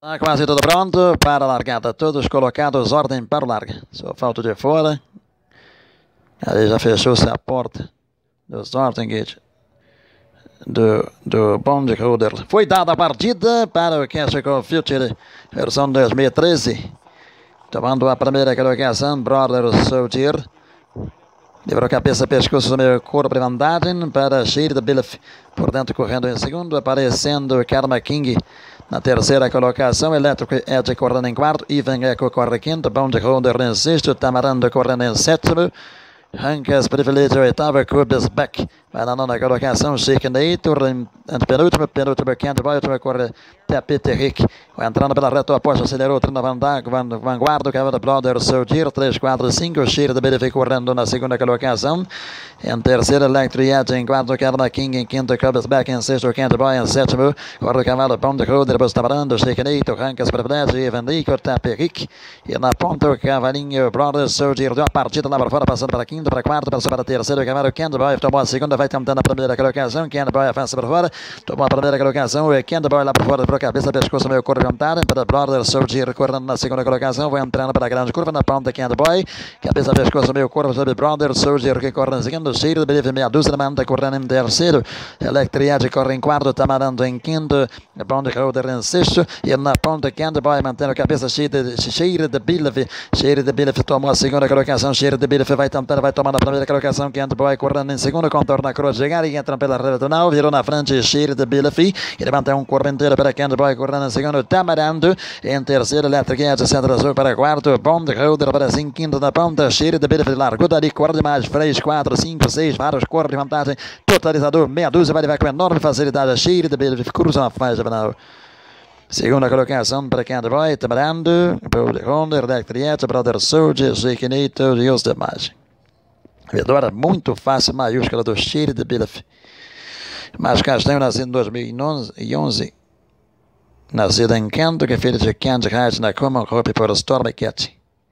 Está quase tudo pronto para a largada. Todos colocados, ordem para o larga. Só falta de fora. Ali já fechou-se a porta do Stortingate do, do Bond Holder. Foi dada a partida para o Cashco Future versão 2013. Tomando a primeira colocação, Brother Soldier. Livrou cabeça, pescoço, meio corpo de vantagem para Shield Bilf. Por dentro, correndo em segundo, aparecendo Karma King. Na terceira colocação, Elétrico Edge correndo em quarto, Ivan Eco corre quinto, Bond Holder em sexto, Tamarando correndo em sétimo, Rancas privilégio oitavo, Cubes Beck colocação, Chicken Nator em penúltimo, penúltimo Candy Boy, último corre Tapete Rick, entrando pela reta oposta, acelerou, treino vanguarda, cavalo Brother, Soldier, 3, 4, 5, Shira de BDF correndo na segunda colocação, em terceiro, Electro Edge, em quarto, Karma King, em quinto, Cubes Beck, em sexto, Candy Boy, em sétimo, corre o cavalo Bond Road, depois Tabarando, Chicken Nator, Rancas privilégio, Ivan Rico, Tapete Rick, e na ponta o cavalinho Brother, Soldier, deu a partida lá para fora, passando para quinto, para quarto, passou para terceiro, o cavalo Candy Boy, tomou a segunda, vai tentando a primeira colocação, Boy avança para fora, tomou a primeira colocação, o Boy lá para fora, para a cabeça, pescoço meio corpo vantagem, para Brother Soldier correndo na segunda colocação, vai entrando para a grande curva, na ponta Candy Boy, cabeça, pescoço meio corpo sobre Brother Soldier que corre em segundo, Cheiro Believe meia dúzia, manda correndo em terceiro, Electriad corre em quarto, Tamarando em quinto, Bond em sexto, e na ponta Candy Boy mantendo a cabeça cheia de, Believe, Cheiro de Believe tomou a segunda colocação, Cheiro de Believe vai tentando, vai tomar a primeira colocação, Candy Boy correndo em segundo, contorna a cruz, chegar e entra pela retonal, virou na frente, Cheiro de Believe, ele mantém um corpo inteiro para Candy Boy correndo em segundo, Tamarando, em terceiro, Electric Edge, centro azul para quarto, Bond Roder para cinco, quinto na ponta, Cheiro de Believe largou dali, corre mais, 3, 4, 5, 6, vários corpos de vantagem, totalizador, meia dúzia, vai levar com enorme facilidade, Cheiro de Believe cruza na faixa final. Segunda colocação para Candy Boy, Tamarando, Bode Honda, Electriete, Brother Soldier, Chiquinito e os demais. Vitória muito fácil, maiúscula do Chile de Bilaf. Mas Castanho, nascido em 2011, nascido em Kento, que é filho de Candy Hart na Common Hope por Storm Cat.